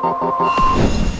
you